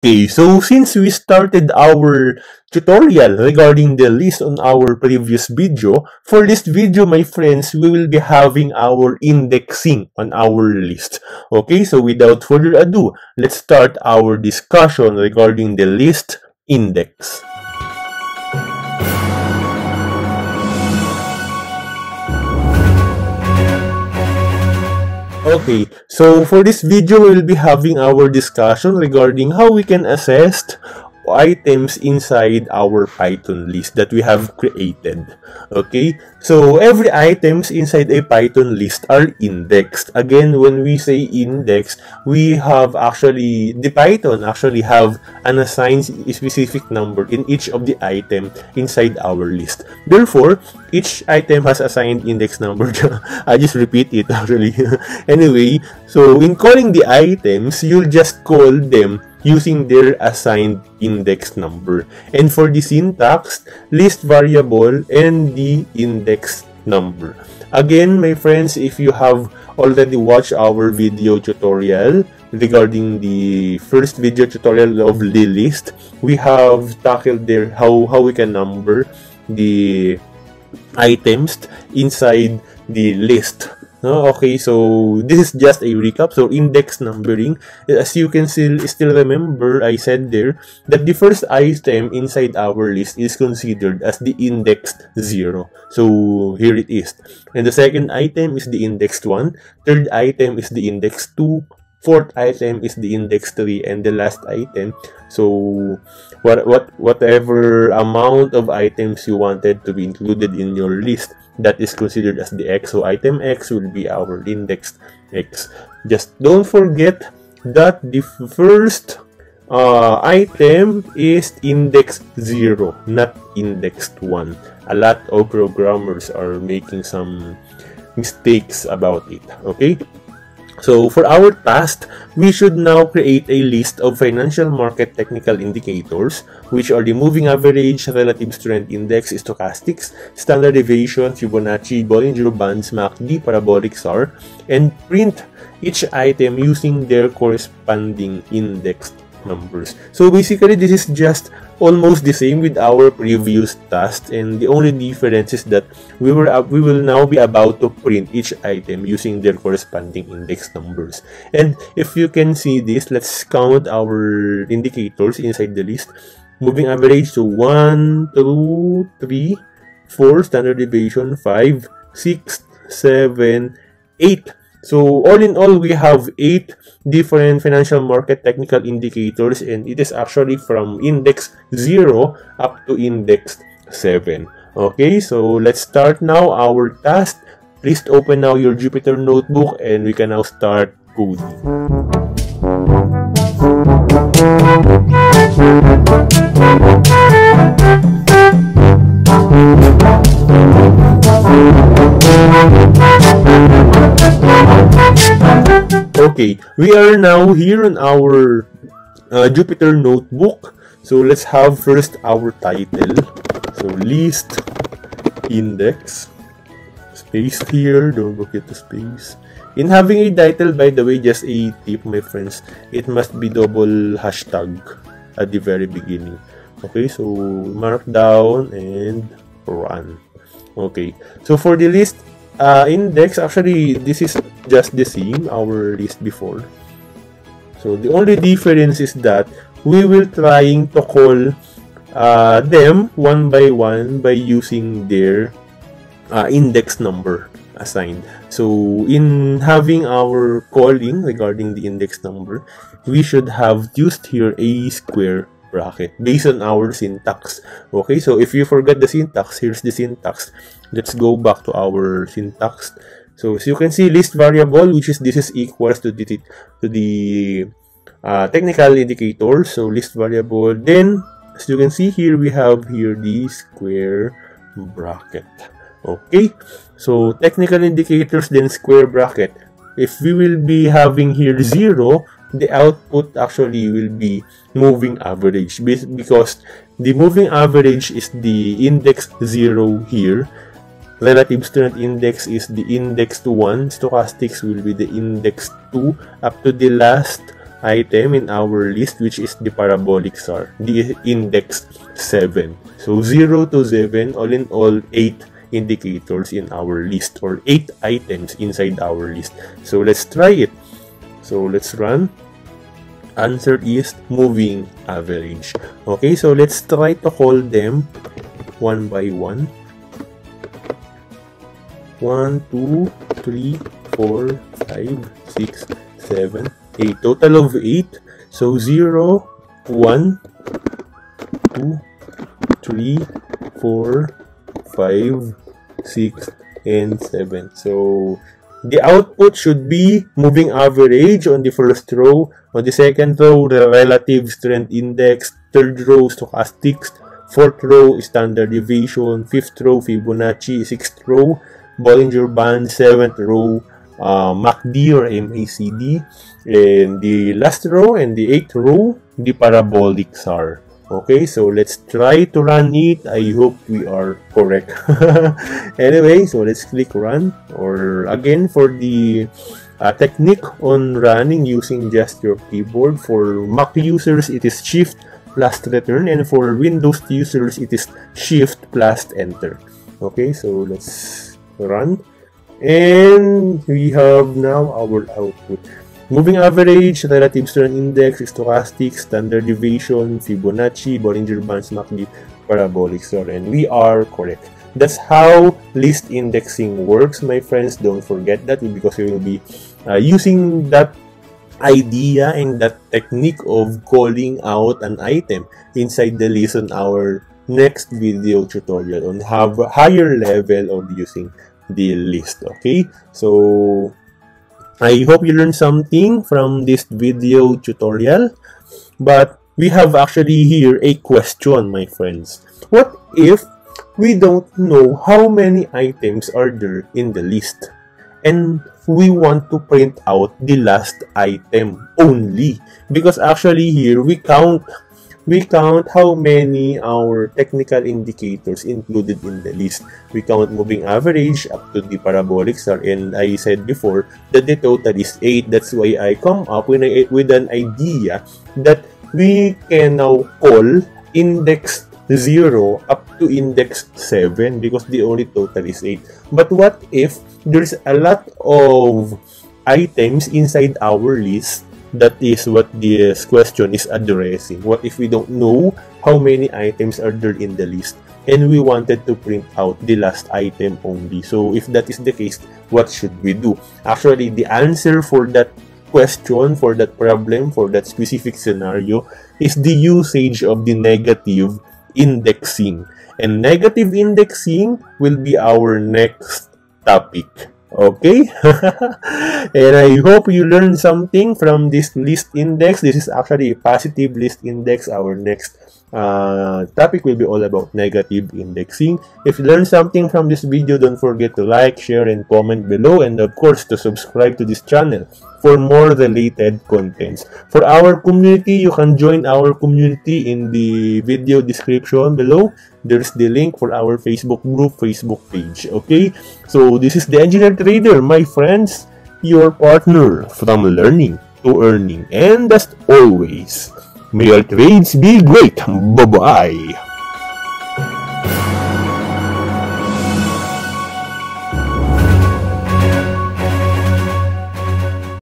Okay, so since we started our tutorial regarding the list on our previous video, for this video, my friends, we will be having our indexing on our list. Okay, so without further ado, let's start our discussion regarding the list index. Okay, so for this video, we will be having our discussion regarding how we can assess items inside our Python list that we have created. Okay, so every items inside a Python list are indexed. Again, when we say indexed, we have actually, the Python actually have an assigned specific number in each of the item inside our list. Therefore, each item has assigned index number. I just repeat it actually. anyway, so in calling the items, you'll just call them using their assigned index number. And for the syntax, list variable and the index number. Again, my friends, if you have already watched our video tutorial regarding the first video tutorial of the list, we have tackled there how, how we can number the items inside the list no? Okay, so this is just a recap. So index numbering, as you can still, still remember, I said there that the first item inside our list is considered as the indexed 0. So here it is. And the second item is the indexed 1. Third item is the indexed 2 fourth item is the index 3 and the last item. So what what whatever amount of items you wanted to be included in your list that is considered as the x. So item x will be our index x. Just don't forget that the first uh, item is index 0 not indexed 1 a lot of programmers are making some mistakes about it okay so for our task, we should now create a list of financial market technical indicators, which are the moving average, relative strength index, stochastics, standard deviation, Fibonacci, Bollinger Bands, MACD, parabolic SAR, and print each item using their corresponding index numbers. So basically, this is just almost the same with our previous task and the only difference is that we were we will now be about to print each item using their corresponding index numbers. And if you can see this, let's count our indicators inside the list. Moving average to 1, 2, 3, 4, standard deviation, 5, 6, 7, 8. So all in all, we have 8 different financial market technical indicators and it is actually from index 0 up to index 7. Okay, so let's start now our task. Please open now your Jupyter notebook and we can now start coding. Okay, we are now here on our uh, Jupyter notebook. So let's have first our title. So list index space here. Don't forget the space. In having a title, by the way, just a tip, my friends, it must be double hashtag at the very beginning. Okay, so mark down and run. Okay, so for the list uh, index, actually, this is just the same, our list before. So, the only difference is that we will trying to call uh, them one by one by using their uh, index number assigned. So, in having our calling regarding the index number, we should have used here a square bracket based on our syntax. Okay, so if you forget the syntax, here's the syntax. Let's go back to our syntax. So as you can see, list variable, which is this is equals to the to the uh, technical indicator. So list variable. Then as you can see here, we have here the square bracket. Okay, so technical indicators, then square bracket. If we will be having here zero, the output actually will be moving average because the moving average is the index 0 here relative strength index is the index to 1 stochastics will be the index 2 up to the last item in our list which is the parabolic SAR, the index 7. So 0 to 7, all in all, 8 indicators in our list or 8 items inside our list. So let's try it. So let's run. Answer is moving average. Okay, so let's try to call them one by one. 1, 2, 3, 4, 5, 6, 7, 8. Total of 8. So 0, 1, 2, 3, 4, 5, 6, and 7. So the output should be moving average on the first row. On the second row, the relative strength index. Third row, stochastics. Fourth row, standard deviation. Fifth row, Fibonacci. Sixth row, Bollinger Band. Seventh row, uh, MACD or MACD. And the last row and the eighth row, the parabolic SAR. Okay, so let's try to run it. I hope we are correct. anyway, so let's click run. Or again, for the uh, technique on running using just your keyboard. For Mac users, it is Shift plus return. And for Windows users, it is Shift plus enter. Okay, so let's run. And we have now our output. Moving average, relative strength index, stochastic, standard deviation, Fibonacci, Bollinger Bands, MACD, parabolic SAR, and we are correct. That's how list indexing works, my friends. Don't forget that because we will be uh, using that idea and that technique of calling out an item inside the list on our next video tutorial on have higher level of using the list okay? So i hope you learned something from this video tutorial. But we have actually here a question my friends. What if we don't know how many items are there in the list? And we want to print out the last item only. Because actually here we count we count how many our technical indicators included in the list. We count moving average up to the parabolic SAR and I said before that the total is 8. That's why I come up with, a, with an idea that we can now call index 0 up to index 7 because the only total is 8. But what if there's a lot of items inside our list that is what this uh, question is addressing. What if we don't know how many items are there in the list and we wanted to print out the last item only? So if that is the case, what should we do? Actually, the answer for that question, for that problem, for that specific scenario is the usage of the negative indexing. And negative indexing will be our next topic. Okay? and I hope you learned something from this list index. This is actually a positive list index. Our next uh, topic will be all about negative indexing. If you learned something from this video, don't forget to like, share, and comment below. And of course, to subscribe to this channel for more related contents. For our community, you can join our community in the video description below. There's the link for our Facebook group, Facebook page. Okay? So, this is the Engineer Trader, my friends, your partner from learning to earning. And as always, May your trades be great. Bye-bye.